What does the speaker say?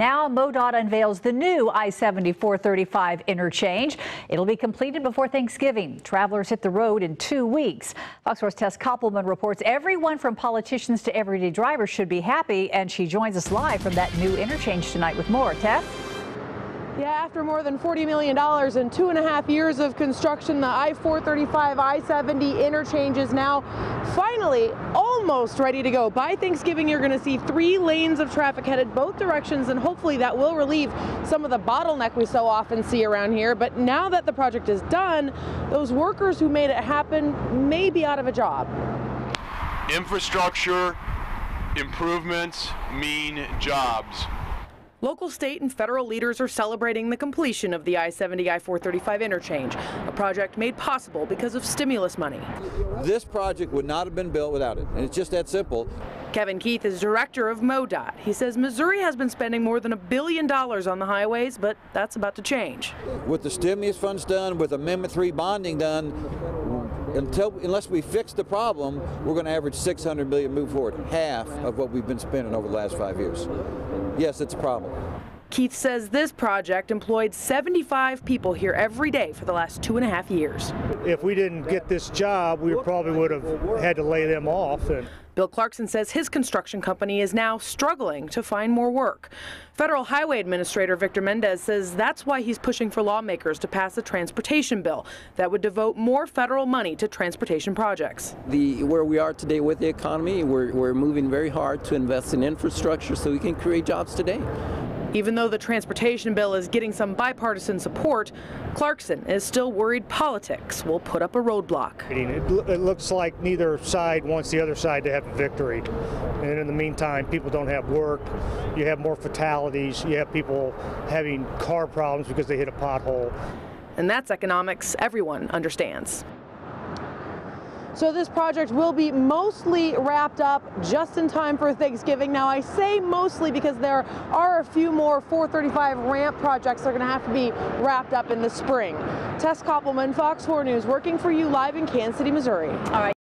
Now, MoDOT unveils the new I-70-435 interchange. It'll be completed before Thanksgiving. Travelers hit the road in two weeks. Fox 4's Tess Koppelman reports everyone from politicians to everyday drivers should be happy, and she joins us live from that new interchange tonight with more. Tess? Yeah, after more than $40 million and two and a half years of construction, the I-435, I-70 interchange is now finally almost ready to go. By Thanksgiving, you're going to see three lanes of traffic headed both directions, and hopefully that will relieve some of the bottleneck we so often see around here. But now that the project is done, those workers who made it happen may be out of a job. Infrastructure improvements mean jobs. Local, state, and federal leaders are celebrating the completion of the I-70 I-435 interchange, a project made possible because of stimulus money. This project would not have been built without it, and it's just that simple. Kevin Keith is director of MoDOT. He says Missouri has been spending more than a billion dollars on the highways, but that's about to change. With the stimulus funds done, with Amendment 3 bonding done, until unless we fix the problem, we're going to average 600 million move forward, half of what we've been spending over the last five years. Yes, it's a problem. Keith says this project employed 75 people here every day for the last two and a half years. If we didn't get this job, we probably would have had to lay them off. And Bill Clarkson says his construction company is now struggling to find more work. Federal Highway Administrator Victor Mendez says that's why he's pushing for lawmakers to pass a transportation bill that would devote more federal money to transportation projects. The where we are today with the economy, we're, we're moving very hard to invest in infrastructure so we can create jobs today. Even though the transportation bill is getting some bipartisan support, Clarkson is still worried politics will put up a roadblock. it, it looks like neither side wants the other side to have a victory. And in the meantime, people don't have work. You have more fatalities. You have people having car problems because they hit a pothole. And that's economics everyone understands. So this project will be mostly wrapped up just in time for Thanksgiving. Now I say mostly because there are a few more 435 ramp projects that are going to have to be wrapped up in the spring. Tess Koppelman, Fox 4 News, working for you live in Kansas City, Missouri. All right.